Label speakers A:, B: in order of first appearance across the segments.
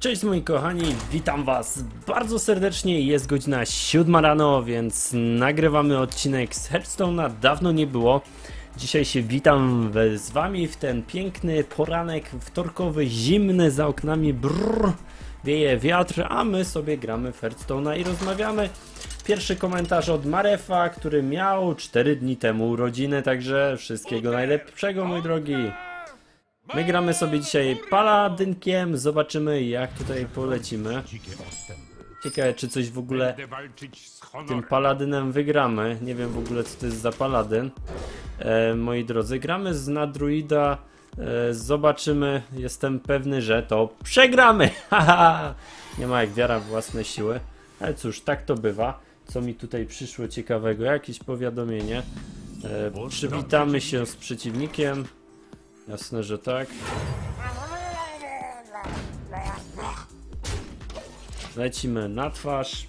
A: Cześć moi kochani, witam was bardzo serdecznie. Jest godzina 7 rano, więc nagrywamy odcinek z Hearthstone'a. Dawno nie było. Dzisiaj się witam z wami w ten piękny poranek wtorkowy, zimny za oknami brrr, wieje wiatr, a my sobie gramy w Hearthstone'a i rozmawiamy. Pierwszy komentarz od Marefa, który miał 4 dni temu urodziny, także wszystkiego najlepszego mój drogi. My gramy sobie dzisiaj paladynkiem, zobaczymy jak tutaj polecimy. Ciekawe czy coś w ogóle tym paladynem wygramy. Nie wiem w ogóle co to jest za paladyn. E, moi drodzy, gramy z nadruida. E, zobaczymy. Jestem pewny, że to przegramy. Nie ma jak wiara w własne siły. Ale cóż, tak to bywa. Co mi tutaj przyszło ciekawego? Jakieś powiadomienie. E, przywitamy się z przeciwnikiem. Jasne, że tak. Lecimy na twarz.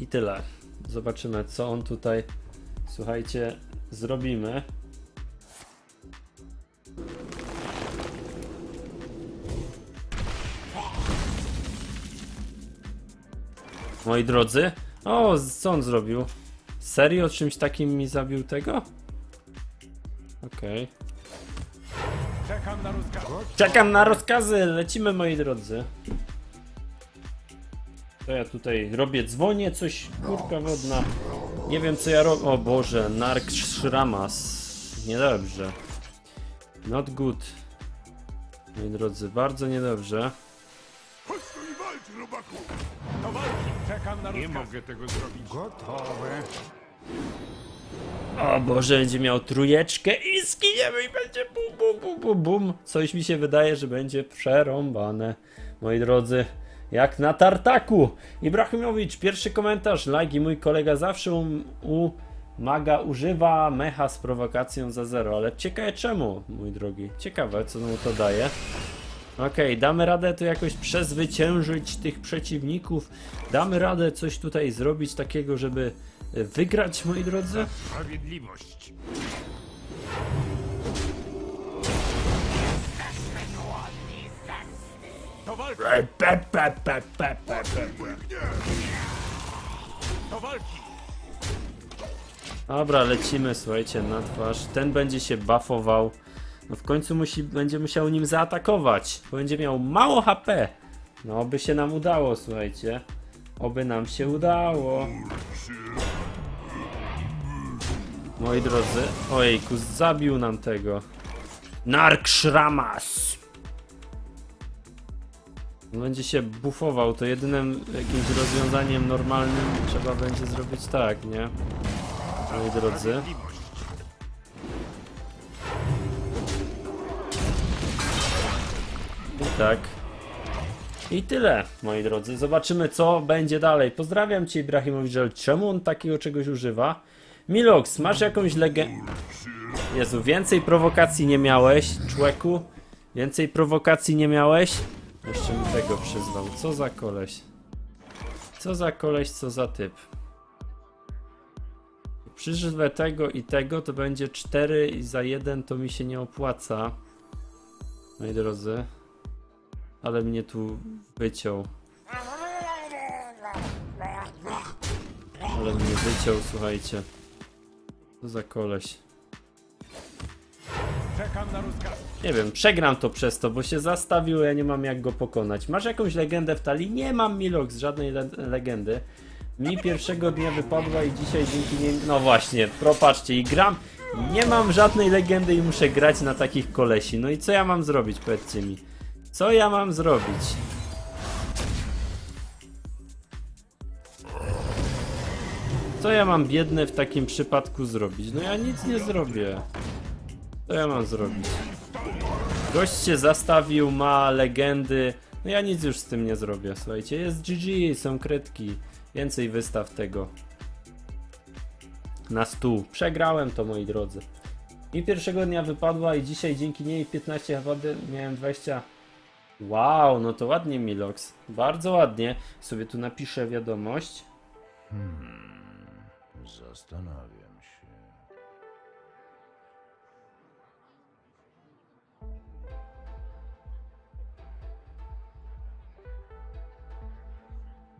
A: I tyle. Zobaczymy, co on tutaj, słuchajcie, zrobimy. Moi drodzy. O, co on zrobił? Serio? Czymś takim mi zabił tego? Okej.
B: Czekam na rozkaz.
A: Czekam na rozkazy, lecimy moi drodzy. To ja tutaj robię, dzwonię, coś, kurka wodna. Nie wiem co ja robię, o Boże, Nark Shramas. Niedobrze. Not good. Moi drodzy, bardzo niedobrze.
B: Chodź tu i walcz, robaku! To walki! Czekam na rozkaz. Nie mogę tego zrobić. Gotowe.
A: O Boże, będzie miał trójeczkę i skiniemy i będzie bum, bum, bum, bum, bum. Coś mi się wydaje, że będzie przerąbane. Moi drodzy, jak na tartaku. Ibrahimowicz, pierwszy komentarz. Like i mój kolega zawsze u, u Maga używa mecha z prowokacją za zero, ale ciekawe czemu, mój drogi. Ciekawe, co mu to daje. Okej, damy radę tu jakoś przezwyciężyć tych przeciwników. Damy radę coś tutaj zrobić takiego, żeby wygrać, moi drodzy.
B: Sprawiedliwość. To walki! To walki!
A: Dobra, lecimy, słuchajcie, na twarz. Ten będzie się buffował. No w końcu musi, będzie musiał nim zaatakować. Bo będzie miał mało HP. No, oby się nam udało, słuchajcie. Oby nam się udało. Moi drodzy, ojejku, zabił nam tego. Nark Shramas! Będzie się buffował, to jedynym jakimś rozwiązaniem normalnym trzeba będzie zrobić tak, nie? Moi drodzy. I tak. I tyle, moi drodzy. Zobaczymy, co będzie dalej. Pozdrawiam cię, Ibrahimowicz. Czemu on takiego czegoś używa? Milox, masz jakąś legendę. Jezu, więcej prowokacji nie miałeś, człeku? Więcej prowokacji nie miałeś? Jeszcze mi tego przyzwał. Co za koleś? Co za koleś, co za typ? Przyżywę tego i tego, to będzie 4 i za 1 to mi się nie opłaca. Moi drodzy. Ale mnie tu wyciął. Ale mnie wyciął, słuchajcie. Co za koleś. Nie wiem, przegram to przez to, bo się zastawił, ja nie mam jak go pokonać. Masz jakąś legendę w talii? Nie mam Milox, żadnej le legendy. Mi pierwszego dnia wypadła i dzisiaj dzięki niej... No właśnie, propatrzcie, i gram... Nie mam żadnej legendy i muszę grać na takich kolesi. No i co ja mam zrobić, powiedzcie mi? Co ja mam zrobić? Co ja mam biedne w takim przypadku zrobić? No ja nic nie zrobię. Co ja mam zrobić? Gość się zastawił, ma legendy. No ja nic już z tym nie zrobię, słuchajcie. Jest GG, są kredki. Więcej wystaw tego. Na stół. Przegrałem to, moi drodzy. Mi pierwszego dnia wypadła i dzisiaj dzięki niej 15 wody miałem 20. Wow, no to ładnie Milox. Bardzo ładnie. Sobie tu napiszę wiadomość.
C: Zastanawiam się.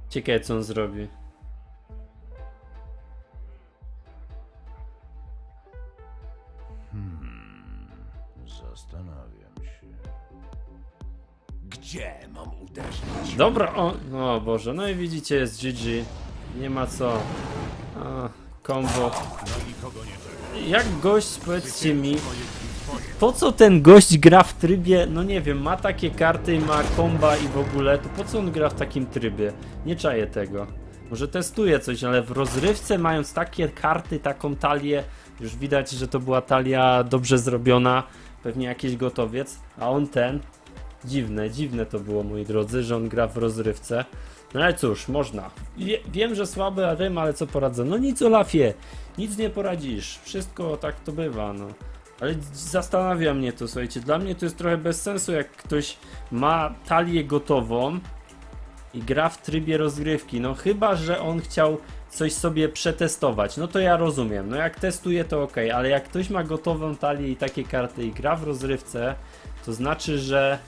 A: Ciekawe co on zrobi.
C: Hmm, zastanawiam się.
B: Gdzie mam uderzyć?
A: Dobra, o, o Boże, no i widzicie, jest GG. Nie ma co.
B: Czeka.
A: Jak gość, powiedzcie mi, po co ten gość gra w trybie, no nie wiem, ma takie karty, ma komba i w ogóle, to po co on gra w takim trybie? Nie czaję tego. Może testuje coś, ale w rozrywce mając takie karty, taką talię, już widać, że to była talia dobrze zrobiona, pewnie jakiś gotowiec, a on ten, dziwne, dziwne to było moi drodzy, że on gra w rozrywce. No ale cóż, można. Wie, wiem, że słaby rym, ale co poradzę? No nic Olafie, nic nie poradzisz, wszystko tak to bywa, no. Ale zastanawia mnie to, słuchajcie, dla mnie to jest trochę bez sensu, jak ktoś ma talię gotową i gra w trybie rozgrywki, no chyba, że on chciał coś sobie przetestować, no to ja rozumiem, no jak testuje to ok, ale jak ktoś ma gotową talię i takie karty i gra w rozrywce, to znaczy, że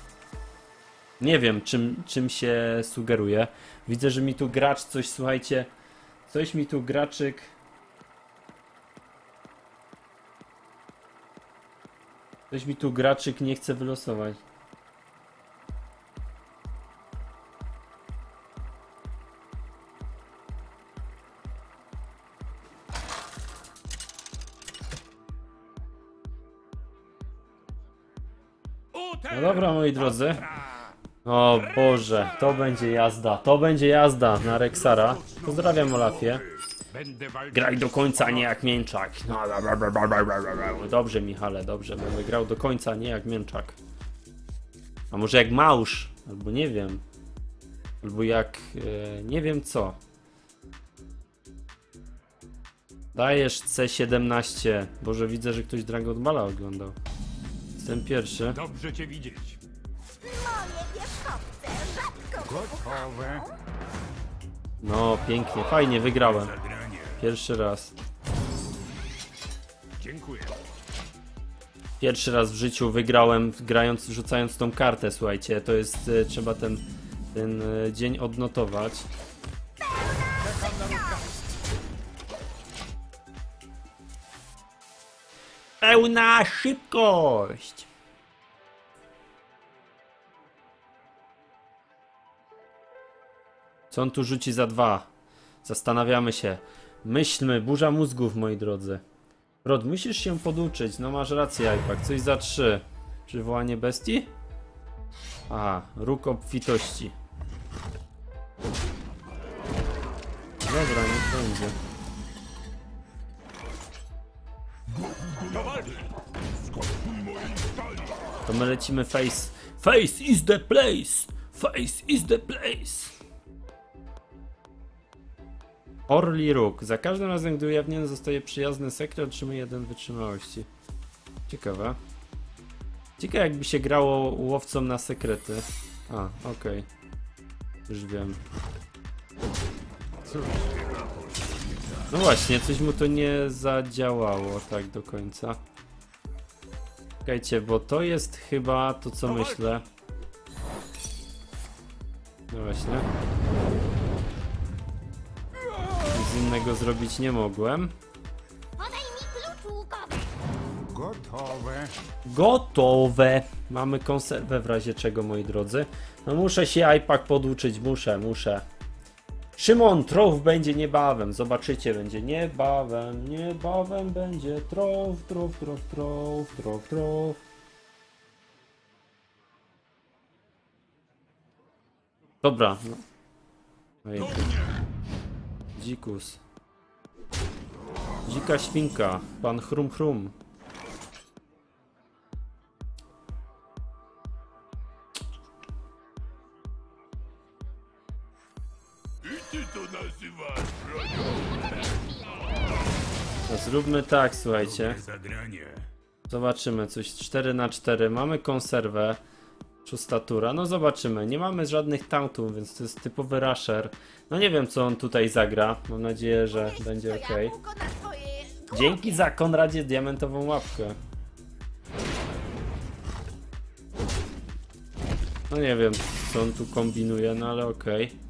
A: nie wiem, czym, czym się sugeruje. Widzę, że mi tu gracz coś, słuchajcie, coś mi tu graczyk Coś mi tu graczyk nie chce wylosować. No dobra, moi drodzy. O Boże, to będzie jazda, to będzie jazda na Rexara. Pozdrawiam Olafie. Graj do końca, nie jak mięczak. No, Dobrze, Michale, dobrze. Będę grał do końca, nie jak mięczak. A może jak małż, albo nie wiem. Albo jak. E, nie wiem co. Dajesz C17. Boże, widzę, że ktoś Dragon Balla oglądał. Jestem pierwszy.
B: Dobrze cię widzieć. Gotowe.
A: No, pięknie, fajnie, wygrałem. Pierwszy raz.
B: Dziękuję.
A: Pierwszy raz w życiu wygrałem grając, rzucając tą kartę, słuchajcie, to jest, e, trzeba ten, ten e, dzień odnotować. Pełna szybkość! Co on tu rzuci za dwa? Zastanawiamy się. Myślmy, burza mózgów, moi drodzy. Rod, musisz się poduczyć, no masz rację, Ajpak, coś za trzy. Przywołanie bestii? Aha, róg obfitości. Dobra, niech będzie. To my lecimy face. Face is the place! Face is the place! Orli róg. Za każdym razem, gdy ujawniony zostaje przyjazny sekret, otrzymuje jeden wytrzymałości. Ciekawe. Ciekawe jakby się grało łowcom na sekrety. A, okej. Już wiem. No właśnie, coś mu to nie zadziałało tak do końca. Czekajcie, bo to jest chyba to, co myślę. No właśnie. Innego zrobić nie mogłem.
B: Gotowe.
A: Gotowe! Mamy konserwę w razie czego, moi drodzy. No muszę się iPad poduczyć, muszę, muszę. Szymon, trof będzie niebawem, zobaczycie, będzie niebawem, niebawem będzie trof, trof, trof, trof, trof, trof. Dobra, no. Ojej. Dzikus. Dzika świnka, pan chrum chrum. No, zróbmy tak, słuchajcie. Zobaczymy, coś 4 na 4 Mamy konserwę. Szósta tura. No zobaczymy. Nie mamy żadnych tauntów, więc to jest typowy rusher. No nie wiem, co on tutaj zagra. Mam nadzieję, że będzie ok. Dzięki za Konradzie diamentową łapkę. No nie wiem, co on tu kombinuje, no ale okej.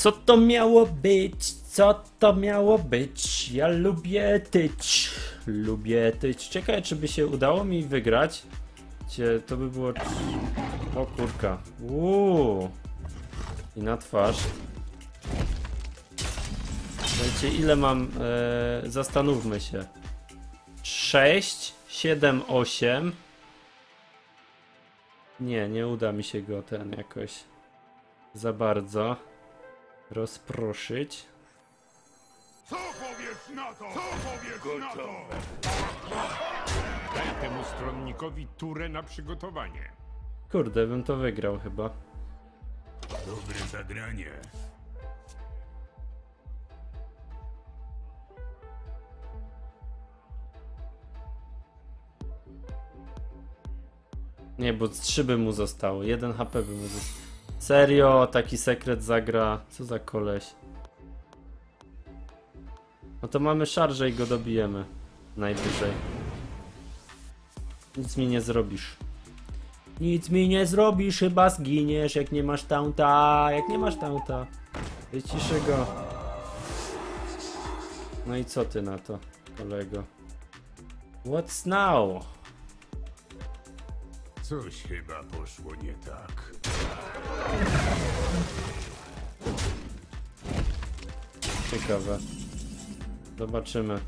A: Co to miało być? Co to miało być? Ja lubię tyć. Lubię tyć. Czekaj, czy by się udało mi wygrać. Cie, to by było... O kurka. Uuu. I na twarz. Słuchajcie, ile mam... E, zastanówmy się. 6, 7, 8. Nie, nie uda mi się go ten jakoś za bardzo rozproszyć.
B: Co powiesz na to? Co powiesz na to? Daj temu stronnikowi turę na przygotowanie.
A: Kurde, bym to wygrał chyba.
B: Dobre zagranie.
A: Nie, bo z 3 by mu zostało. 1 HP by mu zostało. Serio, taki sekret zagra. Co za koleś. No to mamy szarże i go dobijemy. Najwyżej. Nic mi nie zrobisz. Nic mi nie zrobisz, chyba zginiesz, jak nie masz taunta. Jak nie masz taunta. Wyciszę go. No i co ty na to, kolego? What's now?
B: Coś chyba poszło nie tak.
A: Ciekawe. Zobaczymy.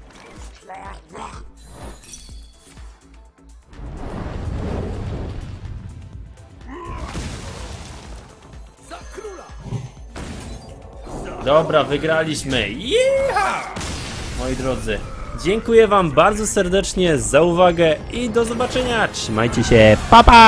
A: Dobra, wygraliśmy. Jecha! Moi drodzy, dziękuję wam bardzo serdecznie za uwagę i do zobaczenia. Trzymajcie się. Pa pa!